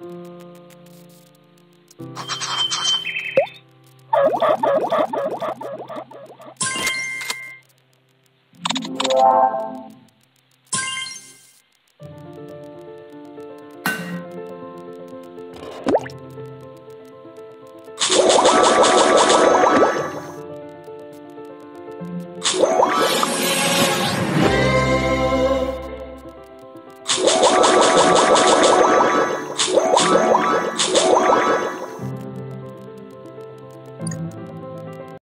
you